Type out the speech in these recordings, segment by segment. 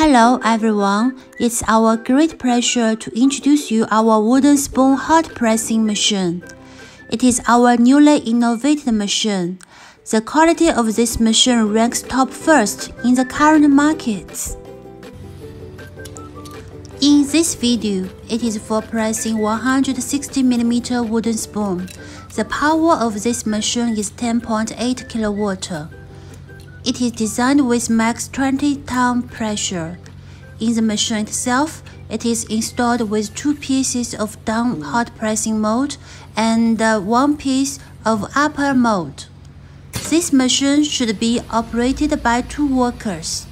Hello everyone, it's our great pleasure to introduce you our wooden spoon hot pressing machine. It is our newly innovated machine. The quality of this machine ranks top first in the current markets. In this video, it is for pressing 160mm wooden spoon. The power of this machine is 10.8 kW. It is designed with max 20 ton pressure. In the machine itself, it is installed with two pieces of down hot pressing mold and uh, one piece of upper mold. This machine should be operated by two workers.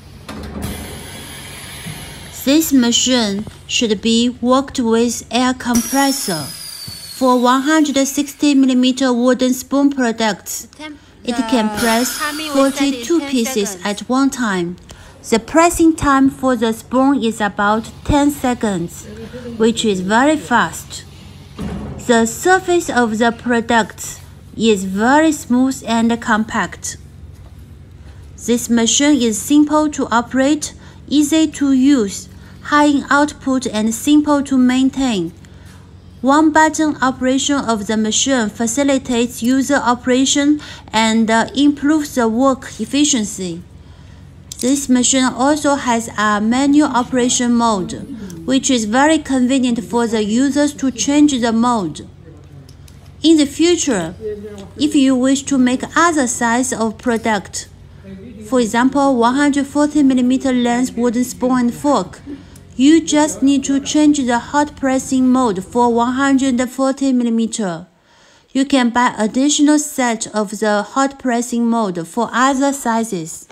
This machine should be worked with air compressor. For 160mm wooden spoon products, it can press 42 pieces at one time. The pressing time for the spoon is about 10 seconds, which is very fast. The surface of the product is very smooth and compact. This machine is simple to operate, easy to use, high in output and simple to maintain. One button operation of the machine facilitates user operation and uh, improves the work efficiency. This machine also has a manual operation mode, which is very convenient for the users to change the mode. In the future, if you wish to make other size of product, for example 140mm length wooden spoon and fork, you just need to change the hot pressing mode for 140 mm. You can buy additional set of the hot pressing mode for other sizes.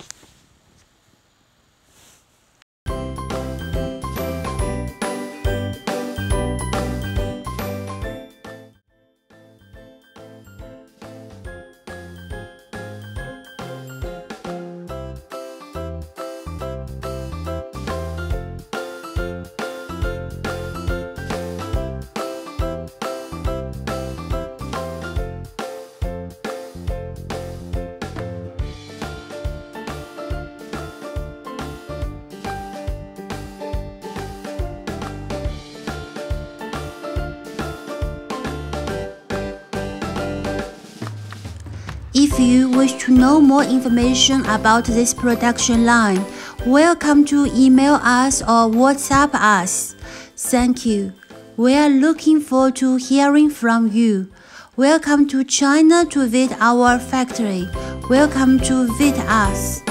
If you wish to know more information about this production line, welcome to email us or WhatsApp us. Thank you. We are looking forward to hearing from you. Welcome to China to visit our factory. Welcome to visit us.